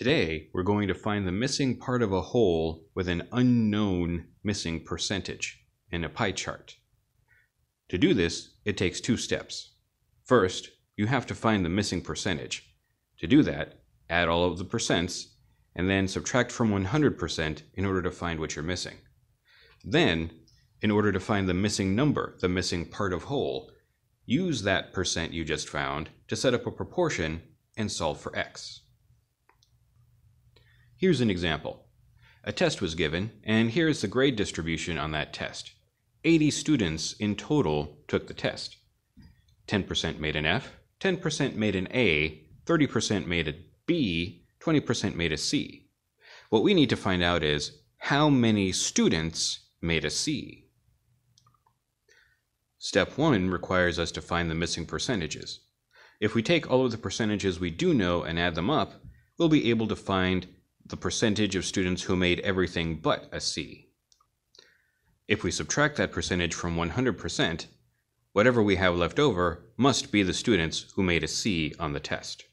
Today, we're going to find the missing part of a whole with an unknown missing percentage in a pie chart. To do this, it takes two steps. First, you have to find the missing percentage. To do that, add all of the percents, and then subtract from 100% in order to find what you're missing. Then, in order to find the missing number, the missing part of whole, use that percent you just found to set up a proportion and solve for x. Here's an example. A test was given, and here's the grade distribution on that test. 80 students in total took the test. 10% made an F, 10% made an A, 30% made a B, 20% made a C. What we need to find out is how many students made a C. Step 1 requires us to find the missing percentages. If we take all of the percentages we do know and add them up, we'll be able to find the percentage of students who made everything but a C. If we subtract that percentage from 100%, whatever we have left over must be the students who made a C on the test.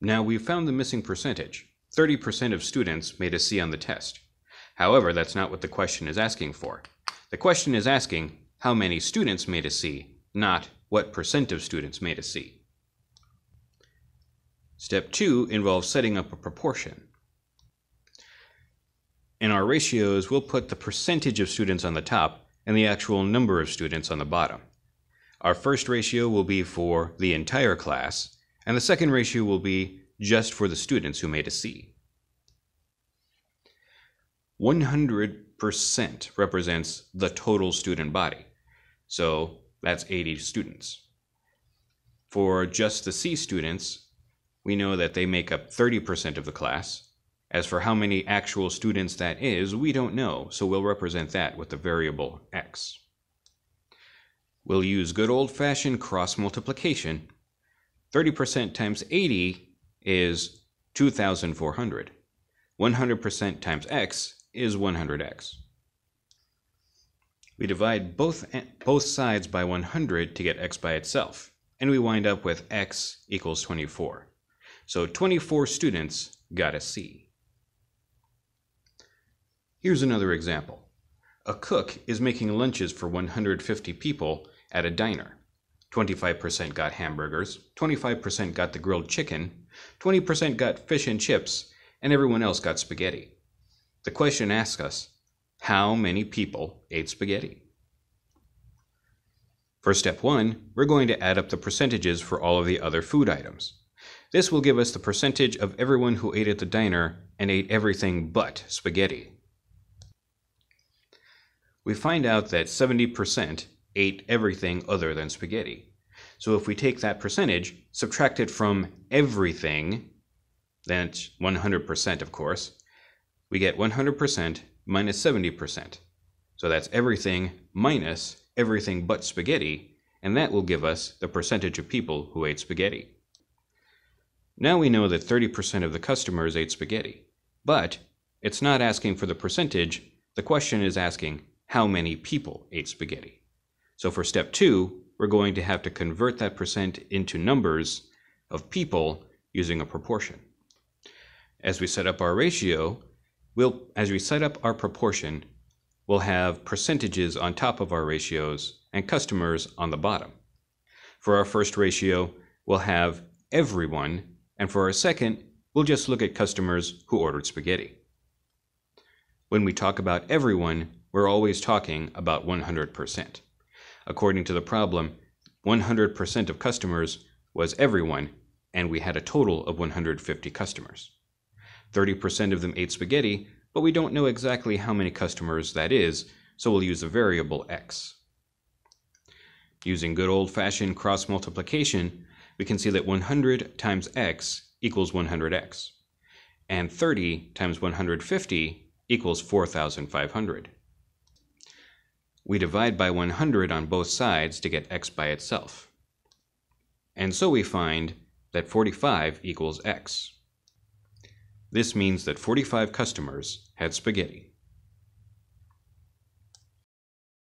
Now we've found the missing percentage. 30% of students made a C on the test. However, that's not what the question is asking for. The question is asking how many students made a C, not what percent of students made a C. Step 2 involves setting up a proportion. In our ratios, we'll put the percentage of students on the top and the actual number of students on the bottom. Our first ratio will be for the entire class, and the second ratio will be just for the students who made a C. 100% represents the total student body, so that's 80 students. For just the C students, we know that they make up 30% of the class. As for how many actual students that is, we don't know, so we'll represent that with the variable x. We'll use good old-fashioned cross multiplication. 30% times 80 is 2,400. 100% times x is 100x. We divide both, both sides by 100 to get x by itself, and we wind up with x equals 24. So 24 students got a C. Here's another example. A cook is making lunches for 150 people at a diner. 25% got hamburgers, 25% got the grilled chicken, 20% got fish and chips, and everyone else got spaghetti. The question asks us, how many people ate spaghetti? For step one, we're going to add up the percentages for all of the other food items. This will give us the percentage of everyone who ate at the diner and ate everything but spaghetti. We find out that 70% ate everything other than spaghetti. So if we take that percentage, subtract it from everything, then it's 100% of course, we get 100% minus 70%. So that's everything minus everything but spaghetti, and that will give us the percentage of people who ate spaghetti. Now we know that 30% of the customers ate spaghetti. But it's not asking for the percentage, the question is asking how many people ate spaghetti. So for step two, we're going to have to convert that percent into numbers of people using a proportion. As we set up our ratio, we'll, as we set up our proportion, we'll have percentages on top of our ratios and customers on the bottom. For our first ratio, we'll have everyone and for our second, we'll just look at customers who ordered spaghetti. When we talk about everyone, we're always talking about 100%. According to the problem, 100% of customers was everyone, and we had a total of 150 customers. 30% of them ate spaghetti, but we don't know exactly how many customers that is, so we'll use a variable x. Using good old-fashioned cross multiplication, we can see that 100 times x equals 100x, and 30 times 150 equals 4,500. We divide by 100 on both sides to get x by itself. And so we find that 45 equals x. This means that 45 customers had spaghetti.